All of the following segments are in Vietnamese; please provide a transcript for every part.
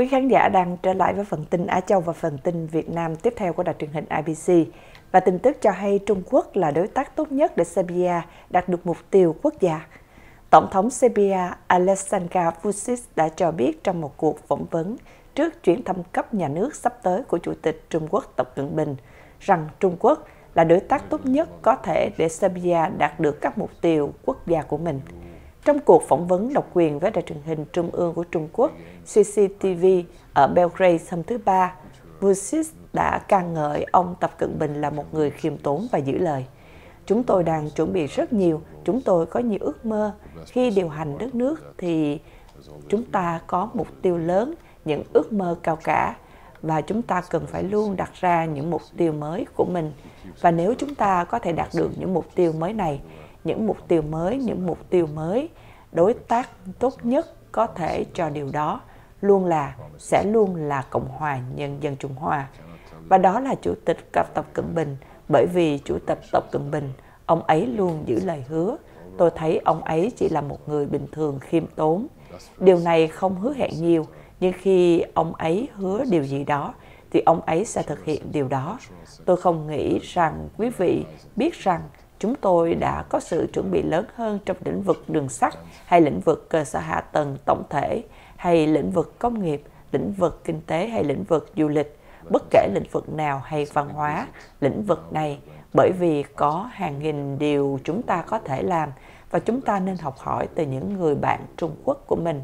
Quý khán giả đang trở lại với phần tin Á Châu và phần tin Việt Nam tiếp theo của đài truyền hình IBC. Và tin tức cho hay Trung Quốc là đối tác tốt nhất để Serbia đạt được mục tiêu quốc gia. Tổng thống Serbia Aleksandar Vučić đã cho biết trong một cuộc phỏng vấn trước chuyến thăm cấp nhà nước sắp tới của Chủ tịch Trung Quốc Tập Cận Bình, rằng Trung Quốc là đối tác tốt nhất có thể để Serbia đạt được các mục tiêu quốc gia của mình. Trong cuộc phỏng vấn độc quyền với đài truyền hình trung ương của Trung Quốc CCTV ở Belgrade hôm thứ Ba, Vucic đã ca ngợi ông Tập Cận Bình là một người khiêm tốn và giữ lời. Chúng tôi đang chuẩn bị rất nhiều, chúng tôi có nhiều ước mơ. Khi điều hành đất nước thì chúng ta có mục tiêu lớn, những ước mơ cao cả và chúng ta cần phải luôn đặt ra những mục tiêu mới của mình. Và nếu chúng ta có thể đạt được những mục tiêu mới này, những mục tiêu mới, những mục tiêu mới, đối tác tốt nhất có thể cho điều đó luôn là sẽ luôn là Cộng hòa Nhân dân Trung Hoa. Và đó là Chủ tịch cặp Tập Cận Bình, bởi vì Chủ tịch Tập Cận Bình, ông ấy luôn giữ lời hứa. Tôi thấy ông ấy chỉ là một người bình thường khiêm tốn. Điều này không hứa hẹn nhiều, nhưng khi ông ấy hứa điều gì đó, thì ông ấy sẽ thực hiện điều đó. Tôi không nghĩ rằng quý vị biết rằng chúng tôi đã có sự chuẩn bị lớn hơn trong lĩnh vực đường sắt hay lĩnh vực cơ sở hạ tầng tổng thể hay lĩnh vực công nghiệp, lĩnh vực kinh tế hay lĩnh vực du lịch, bất kể lĩnh vực nào hay văn hóa, lĩnh vực này, bởi vì có hàng nghìn điều chúng ta có thể làm và chúng ta nên học hỏi từ những người bạn Trung Quốc của mình.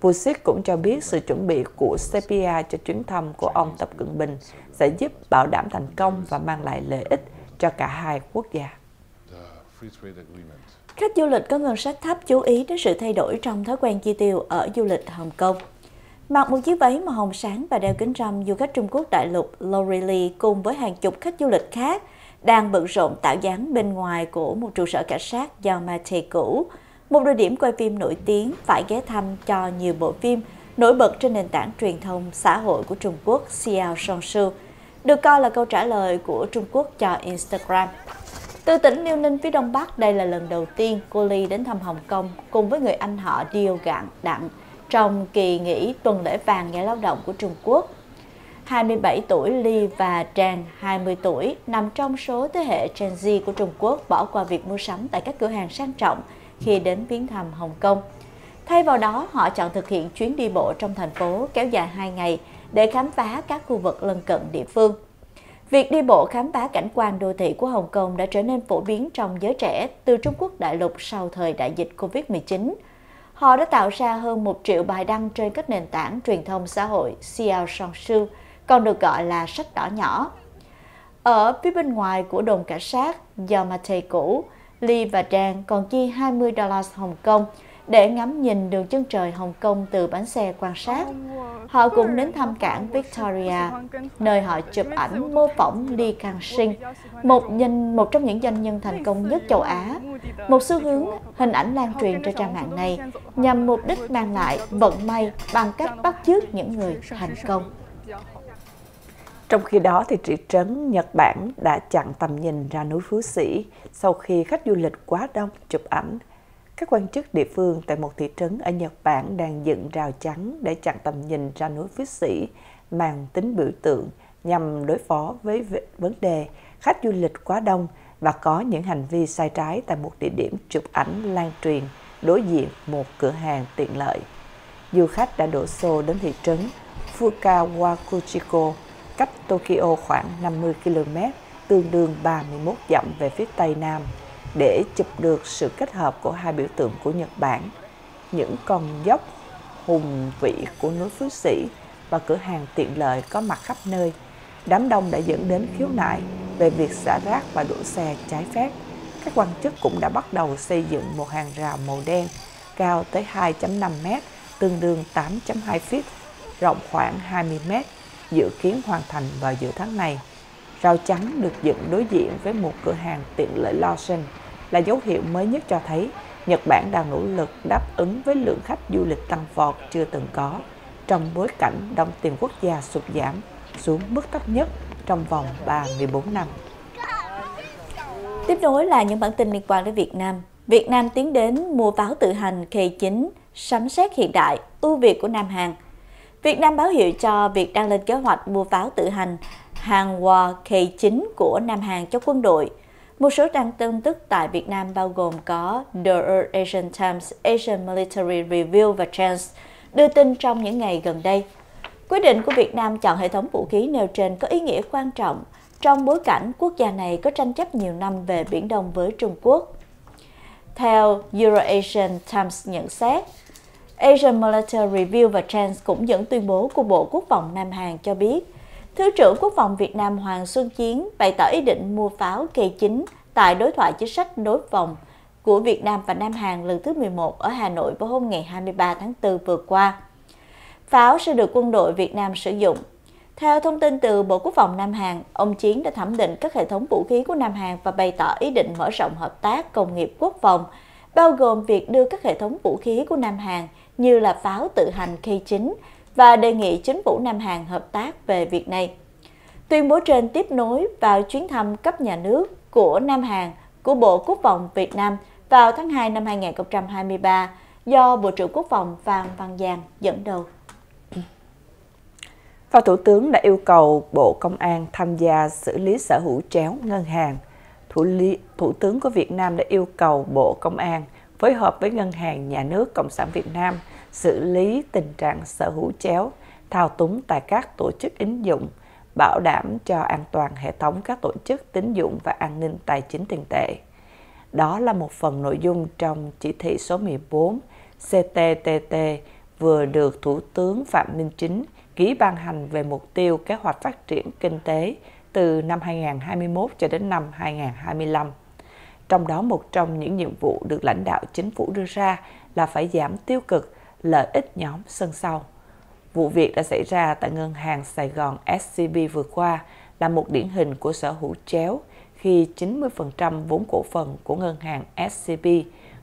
Vucic cũng cho biết sự chuẩn bị của Serbia cho chuyến thăm của ông Tập Cận Bình sẽ giúp bảo đảm thành công và mang lại lợi ích cho cả hai quốc gia. Khách du lịch có ngân sách thấp chú ý đến sự thay đổi trong thói quen chi tiêu ở du lịch Hồng Kông. Mặc một chiếc váy màu hồng sáng và đeo kính râm, du khách Trung Quốc đại lục Lori Lee cùng với hàng chục khách du lịch khác đang bận rộn tạo dáng bên ngoài của một trụ sở cảnh sát do Mate cũ, một địa điểm quay phim nổi tiếng phải ghé thăm cho nhiều bộ phim nổi bật trên nền tảng truyền thông xã hội của Trung Quốc Xiao Shongsu, được coi là câu trả lời của Trung Quốc cho Instagram. Từ tỉnh Liêu Ninh phía Đông Bắc, đây là lần đầu tiên cô Ly đến thăm Hồng Kông cùng với người anh họ Điêu Gạn Đặng trong kỳ nghỉ tuần lễ vàng ngày lao động của Trung Quốc. 27 tuổi Ly và Trang, 20 tuổi, nằm trong số thế hệ Gen Z của Trung Quốc bỏ qua việc mua sắm tại các cửa hàng sang trọng khi đến viếng thăm Hồng Kông. Thay vào đó, họ chọn thực hiện chuyến đi bộ trong thành phố kéo dài 2 ngày để khám phá các khu vực lân cận địa phương. Việc đi bộ khám phá cảnh quan đô thị của Hồng Kông đã trở nên phổ biến trong giới trẻ từ Trung Quốc đại lục sau thời đại dịch Covid-19. Họ đã tạo ra hơn một triệu bài đăng trên các nền tảng truyền thông xã hội Xiao Shongsu, còn được gọi là sách đỏ nhỏ. Ở phía bên ngoài của đồn cảnh sát Yamate cũ, Lee và Trang còn chi 20 đô la Hồng Kông để ngắm nhìn đường chân trời Hồng Kông từ bánh xe quan sát. Họ cũng đến thăm cảng Victoria, nơi họ chụp ảnh mô phỏng Lee Kang Sinh, một nhân một trong những doanh nhân thành công nhất châu Á. Một xu hướng hình ảnh lan truyền trên trang mạng này nhằm mục đích mang lại vận may bằng cách bắt chước những người thành công. Trong khi đó, thì thị trấn Nhật Bản đã chặn tầm nhìn ra núi Phú Sĩ sau khi khách du lịch quá đông chụp ảnh các quan chức địa phương tại một thị trấn ở Nhật Bản đang dựng rào chắn để chặn tầm nhìn ra núi Phú Sĩ mang tính biểu tượng nhằm đối phó với vấn đề khách du lịch quá đông và có những hành vi sai trái tại một địa điểm chụp ảnh lan truyền đối diện một cửa hàng tiện lợi. Du khách đã đổ xô đến thị trấn Fukawakuchiko, cách Tokyo khoảng 50 km, tương đương 31 dặm về phía tây nam để chụp được sự kết hợp của hai biểu tượng của Nhật Bản, những con dốc hùng vĩ của núi Phú Sĩ và cửa hàng tiện lợi có mặt khắp nơi. Đám đông đã dẫn đến khiếu nại về việc xả rác và đổ xe trái phép. Các quan chức cũng đã bắt đầu xây dựng một hàng rào màu đen cao tới 2.5 mét, tương đương 8.2 feet, rộng khoảng 20 mét, dự kiến hoàn thành vào giữa tháng này. Rào chắn được dựng đối diện với một cửa hàng tiện lợi Lawson là dấu hiệu mới nhất cho thấy Nhật Bản đang nỗ lực đáp ứng với lượng khách du lịch tăng vọt chưa từng có trong bối cảnh đồng tiền quốc gia sụt giảm xuống mức thấp nhất trong vòng 34 năm. Tiếp nối là những bản tin liên quan đến Việt Nam. Việt Nam tiến đến mua pháo tự hành K9, sắm xét hiện đại, ưu việt của Nam Hàn. Việt Nam báo hiệu cho việc đang lên kế hoạch mua pháo tự hành hàng hòa K9 của Nam Hàn cho quân đội. Một số trang tin tức tại Việt Nam bao gồm có The Asian Times, Asian Military Review và Chance đưa tin trong những ngày gần đây. Quyết định của Việt Nam chọn hệ thống vũ khí nêu trên có ý nghĩa quan trọng trong bối cảnh quốc gia này có tranh chấp nhiều năm về Biển Đông với Trung Quốc. Theo Eurasian Times nhận xét, Asian Military Review và Trends cũng dẫn tuyên bố của Bộ Quốc phòng Nam Hàn cho biết, Thứ trưởng Quốc phòng Việt Nam Hoàng Xuân Chiến bày tỏ ý định mua pháo kỳ chính tại đối thoại chính sách đối vòng của Việt Nam và Nam Hàn lần thứ 11 ở Hà Nội vào hôm ngày 23 tháng 4 vừa qua. Pháo sẽ được quân đội Việt Nam sử dụng. Theo thông tin từ Bộ Quốc phòng Nam Hàn, ông Chiến đã thẩm định các hệ thống vũ khí của Nam Hàn và bày tỏ ý định mở rộng hợp tác công nghiệp quốc phòng, bao gồm việc đưa các hệ thống vũ khí của Nam Hàn như là pháo tự hành K9 và đề nghị chính phủ Nam Hàn hợp tác về việc này. Tuyên bố trên tiếp nối vào chuyến thăm cấp nhà nước của Nam Hàn của Bộ Quốc phòng Việt Nam vào tháng 2 năm 2023 do Bộ trưởng Quốc phòng Phan Văn Giang dẫn đầu. Phó Thủ tướng đã yêu cầu Bộ Công an tham gia xử lý sở hữu chéo ngân hàng. Thủ, lý, Thủ tướng của Việt Nam đã yêu cầu Bộ Công an phối hợp với Ngân hàng Nhà nước Cộng sản Việt Nam xử lý tình trạng sở hữu chéo, thao túng tại các tổ chức tín dụng, bảo đảm cho an toàn hệ thống các tổ chức tín dụng và an ninh tài chính tiền tệ. Đó là một phần nội dung trong chỉ thị số 14 CTTT vừa được Thủ tướng Phạm Minh Chính ký ban hành về mục tiêu kế hoạch phát triển kinh tế từ năm 2021 cho đến năm 2025. Trong đó một trong những nhiệm vụ được lãnh đạo chính phủ đưa ra là phải giảm tiêu cực lợi ích nhóm sân sau. Vụ việc đã xảy ra tại ngân hàng Sài Gòn SCB vừa qua là một điển hình của sở hữu chéo khi 90% vốn cổ phần của ngân hàng SCB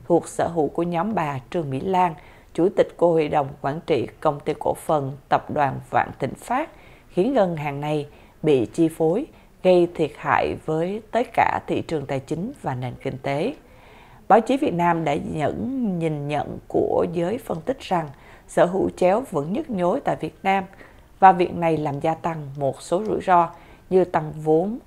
thuộc sở hữu của nhóm bà Trương Mỹ Lan, chủ tịch của Hội đồng Quản trị Công ty Cổ phần Tập đoàn Vạn Thịnh Phát, khiến ngân hàng này bị chi phối, gây thiệt hại với tất cả thị trường tài chính và nền kinh tế. Báo chí Việt Nam đã nhận nhìn nhận của giới phân tích rằng sở hữu chéo vẫn nhức nhối tại Việt Nam và việc này làm gia tăng một số rủi ro như tăng vốn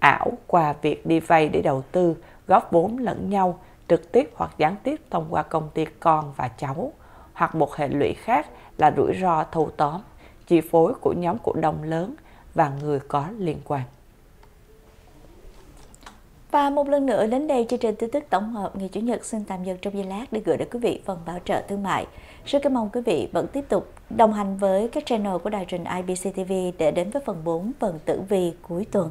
ảo qua việc đi vay để đầu tư, góp vốn lẫn nhau trực tiếp hoặc gián tiếp thông qua công ty con và cháu, hoặc một hệ lụy khác là rủi ro thâu tóm, chi phối của nhóm cổ đông lớn và người có liên quan. Và một lần nữa đến đây, chương trình tin tức tổng hợp ngày Chủ nhật xin tạm dừng trong giây lát để gửi đến quý vị phần bảo trợ thương mại. Rất cảm ơn quý vị vẫn tiếp tục đồng hành với các channel của đài truyền IBC TV để đến với phần 4 phần tử vi cuối tuần.